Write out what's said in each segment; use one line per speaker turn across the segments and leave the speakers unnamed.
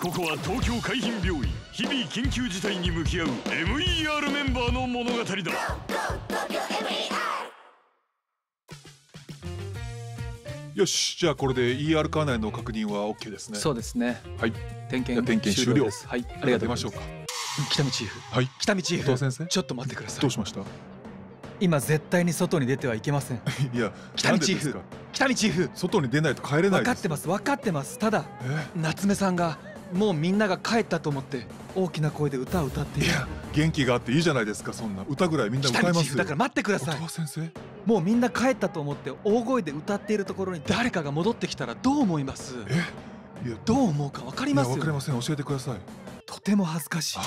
ここは東京海浜病院日々緊急事態に向き合う MER メンバーの物語だ。
よしじゃあこれで ER カー内の確認は OK ですね。
そうですね。
はい。
点検
点検終了
です。はいありがとうございま
しょうか。
北見チーフ。
はい。
北見チーフ。
伊藤先生？
ちょっと待ってください。
どうしました？
今絶対に外に出てはいけません。
いや
北見チーフ。北見チーフ。
外に出ないと帰れない
分かってます分かってます。ただ
え？
夏目さんがもうみんなが帰ったと思って大きな声で歌を歌っている。
いや元気があっていいじゃないですかそんな。歌ぐらいみんな歌います？
だから待ってください。
先生？
もうみんな帰ったと思って大声で歌っているところに誰かが戻ってきたらどう思います？
え？いや
どう思うか分かり
い
ますよ。
やわかりません。教えてください。
とても恥ずかしい。
あ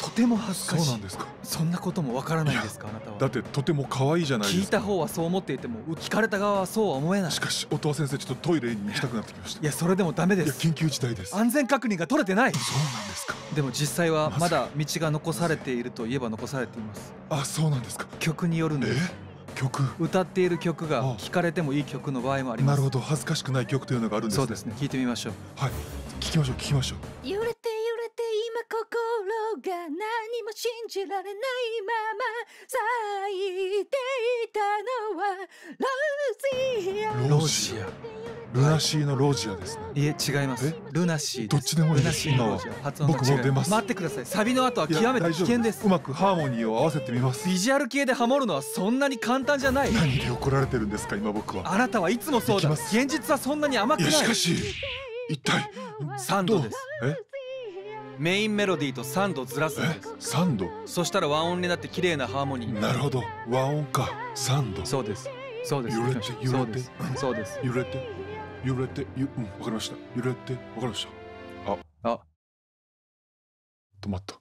とても恥ず
そ
かしい。
うなんですか？
そんなことも分からないんですか？あなたは。
だってとても可愛いじゃないですか。
聞いた方はそう思っていても聞かれた側はそうは思えない。
しかし音羽先生ちょっとトイレに行きたくなってきました。
いやそれでもダメです。
いや緊急事態です。そう
安全確認が取れてない。
なんですか。
でも実際は
ま
だ道が残されているといえば残されています。
あそうなんですか。
曲によるん
え
です。
曲？
歌っている曲が
あ
聞かれてもいい曲の場合もあります。
なるほど。恥ずかしくない曲というのがあるんですね。
そうですね。聞いてみましょう。
はい。聞きましょう聞きましょう
何も信じられないまま咲いていたのはロージア。
ロージア。ルナシーのロージアですね。
いえ違います。
え？
ルナシー
どっちでもいい
ルナ
です
シーのロージア発音が違い
僕も出ます。
待ってください。サビの後はい極めて
や
危険です。
うまくハーモニーを合わせてみます。
ビジュアル系でハモるのはそんなに簡単じゃない。
何で怒られてるんですか今僕は。
あなたはいつもそうだ。現実はそんなに甘く
い
ない。
やしかし一体どう
サンドです。
え？
メインメロディーと3度ずらすん
え
です。
三度
そしたら和音になって綺麗なハーモニー。に
なるほど。和音か。三度
そうです。そうです。
揺れて？揺れて？
そうです。そうです。
揺れて？揺れて？ゆうんわかりました。揺れて？わかりました。あ。
あ。
止まった